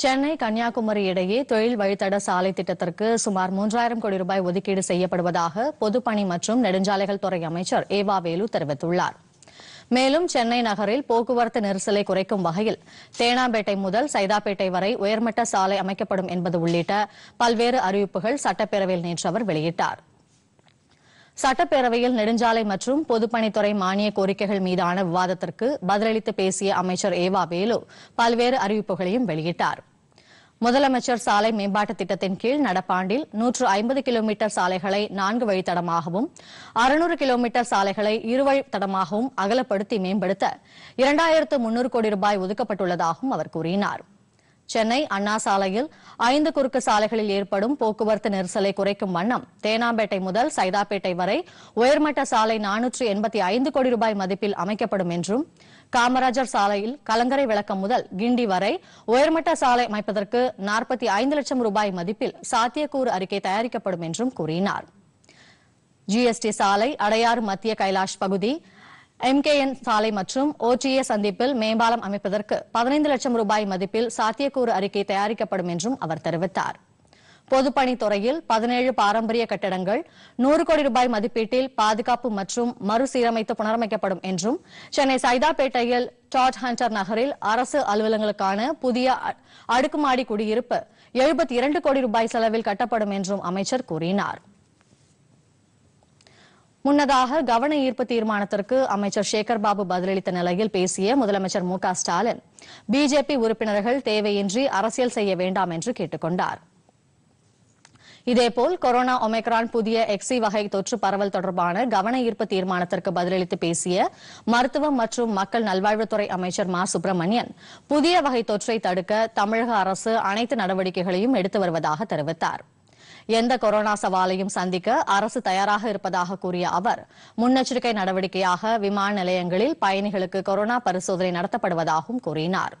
சென்னை கன்னியாகுமரி இடையே தொழில் வழித்தட சாலை திட்டத்திற்கு சுமார் மூன்றாயிரம் கோடி ரூபாய் ஒதுக்கீடு செய்யப்படுவதாக பொதுப்பணி மற்றும் நெடுஞ்சாலைகள் துறை அமைச்சர் ஏவா வேலு தெரிவித்துள்ளார். மேலும் சென்னை நகரில் போக்குவரத்து நெரிசலை குறைக்கும் வகையில் தேனாம்பேட்டை முதல் சைதாப்பேட்டை வரை உயர்மட்ட சாலை அமைக்கப்படும் என்பது உள்ளிட்ட பல்வேறு அறிவிப்புகள் சட்டப்பேரவையில் நேற்று அவர் வெளியிட்டார். சட்டப்பேரவையில் நெடுஞ்சாலை மற்றும் பொதுப்பணித்துறை மானிய கோரிக்கைகள் மீதான விவாதத்திற்கு பதிலளித்து பேசிய அமைச்சர் ஏவா வேலு பல்வேறு அறிவிப்புகளையும் வெளியிட்டார். முதலமைச்சர் சாலை மேம்பாட்டுத் திட்டத்தின் கீழ் நடப்பாண்டில் நூற்று ஐம்பது கிலோமீட்டர் சாலைகளை நான்கு வழித்தடமாகவும் அறுநூறு கிலோமீட்டர் சாலைகளை இருவழித்தடமாகவும் அகலப்படுத்தி மேம்படுத்த இரண்டாயிரத்து முன்னூறு கோடி ரூபாய் ஒதுக்கப்பட்டுள்ளதாகவும் அவர் கூறினார். சென்னை அண்ணா சாலையில் ஐந்து குறுக்கு சாலைகளில் ஏற்படும் போக்குவரத்து நெரிசலை குறைக்கும் வண்ணம் தேனாம்பேட்டை முதல் சைதாப்பேட்டை வரை உயர்மட்ட சாலை நானூற்று எண்பத்தி ஐந்து கோடி ரூபாய் மதிப்பில் அமைக்கப்படும் என்றும் காமராஜர் சாலையில் கலங்கரை விளக்கம் முதல் கிண்டி வரை உயர்மட்ட சாலை அமைப்பதற்கு நாற்பத்தி ஐந்து லட்சம் ரூபாய் மதிப்பில் சாத்தியக்கூறு அறிக்கை தயாரிக்கப்படும் என்றும் கூறினார். ஜிஎஸ்டி சாலை அடையாறு மத்திய கைலாஷ் பகுதி எம்கேஎன் சாலை மற்றும் ஓடிஏ சந்திப்பில் மேம்பாலம் அமைப்பதற்கு பதினைந்து லட்சம் ரூபாய் மதிப்பில் சாத்தியக்கூறு அறிக்கை தயாரிக்கப்படும் என்றும் அவர் தெரிவித்தார். பொதுப்பணித்துறையில் பதினேழு பாரம்பரிய கட்டடங்கள் நூறு கோடி ரூபாய் மதிப்பீட்டில் பாதுகாப்பு மற்றும் மறுசீரமைத்து புனரமைக்கப்படும் என்றும் சென்னை சைதாப்பேட்டையில் டாட் ஹண்டர் நகரில் அரசு அலுவலகங்களுக்கான புதிய அடுக்குமாடி குடியிருப்பு எழுபத்தி இரண்டு கோடி ரூபாய் செலவில் கட்டப்படும் என்றும் அமைச்சர் கூறினார். முன்னதாக கவன ஈர்ப்பு தீர்மானத்திற்கு அமைச்சர் சேகர் பாபு பதிலளித்த நிலையில் பேசிய முதலமைச்சர் மு ஸ்டாலின் பிஜேபி உறுப்பினர்கள் தேவையின்றி அரசியல் செய்ய வேண்டாம் என்று கேட்டுக் கொண்டார். இதேபோல் கொரோனா ஒமைக்ரான் புதிய எக்ஸி வகை தொற்று பரவல் தொடர்பான கவன ஈர்ப்பு தீர்மானத்திற்கு பதிலளித்து பேசிய மருத்துவம் மற்றும் மக்கள் நல்வாழ்வுத்துறை அமைச்சர் மா. சுப்பிரமணியன் புதிய வகை தொற்றை தடுக்க தமிழக அரசு அனைத்து நடவடிக்கைகளையும் எடுத்து வருவதாக தெரிவித்தார். எந்த கொரோனா சவாலையும் சந்திக்க அரசு தயாராக இருப்பதாக கூறிய அவர் முன்னெச்சரிக்கை நடவடிக்கையாக விமான நிலையங்களில் பயணிகளுக்கு கொரோனா பரிசோதனை நடத்தப்படுவதாகவும் கூறினார்.